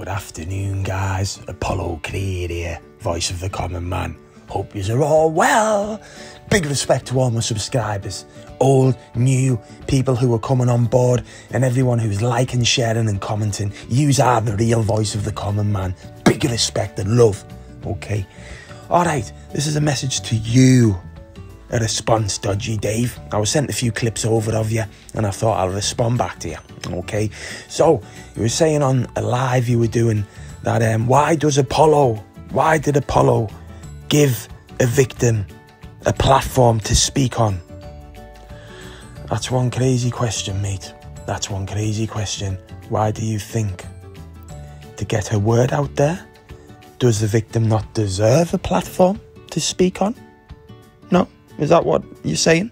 afternoon, guys. Apollo Creed here, voice of the common man. Hope yous are all well. Big respect to all my subscribers, old, new, people who are coming on board, and everyone who's liking, sharing, and commenting. Yous are the real voice of the common man. Big respect and love. Okay. All right, this is a message to you a response, Dodgy Dave. I was sent a few clips over of you and I thought I'll respond back to you. Okay, so you were saying on a live you were doing that um, why does Apollo, why did Apollo give a victim a platform to speak on? That's one crazy question, mate. That's one crazy question. Why do you think? To get her word out there? Does the victim not deserve a platform to speak on? Is that what you're saying?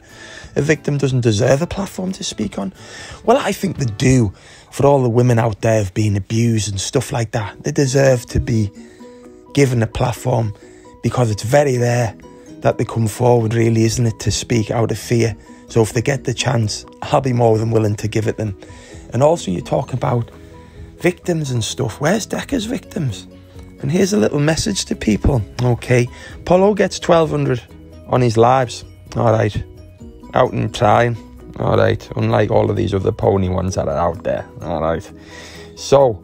A victim doesn't deserve a platform to speak on? Well, I think they do. For all the women out there who've been abused and stuff like that, they deserve to be given a platform because it's very rare that they come forward, really, isn't it, to speak out of fear. So if they get the chance, I'll be more than willing to give it them. And also, you talk about victims and stuff. Where's Decca's victims? And here's a little message to people. Okay, Polo gets 1200 on his lives. All right, out and trying. All right, unlike all of these other pony ones that are out there. All right, so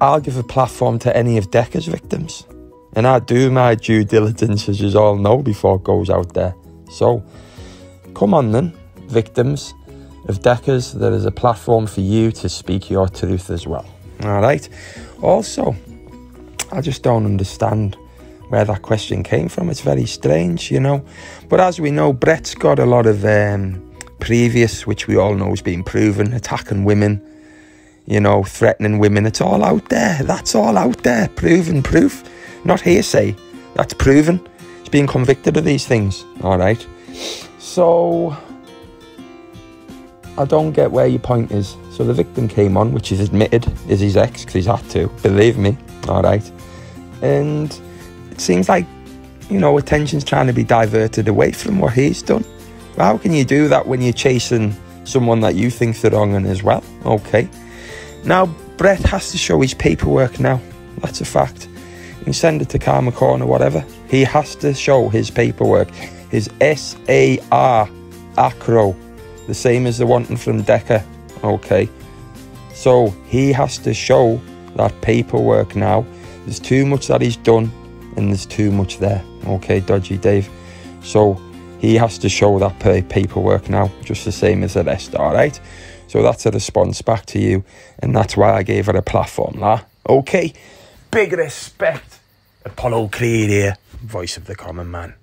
I'll give a platform to any of Decca's victims, and I do my due diligence, as you all know, before it goes out there. So come on then, victims of Decca's. There is a platform for you to speak your truth as well. All right. Also, I just don't understand where that question came from. It's very strange, you know. But as we know, Brett's got a lot of um, previous, which we all know has been proven, attacking women, you know, threatening women. It's all out there. That's all out there. Proven proof. Not hearsay. That's proven. He's being convicted of these things. All right. So I don't get where your point is. So the victim came on, which is admitted is his ex because he's had to. Believe me. All right. And seems like, you know, attention's trying to be diverted away from what he's done. But how can you do that when you're chasing someone that you think's the wrong one as well? Okay. Now, Brett has to show his paperwork now. That's a fact. You can send it to Karma Corner, whatever. He has to show his paperwork. His SAR acro, the same as the one from Decca. Okay. So he has to show that paperwork now. There's too much that he's done and there's too much there. Okay, dodgy Dave. So he has to show that paperwork now, just the same as the rest. All right. So that's a response back to you, and that's why I gave her a platform. Lah. Okay. Big respect. Apollo Creed here, voice of the common man.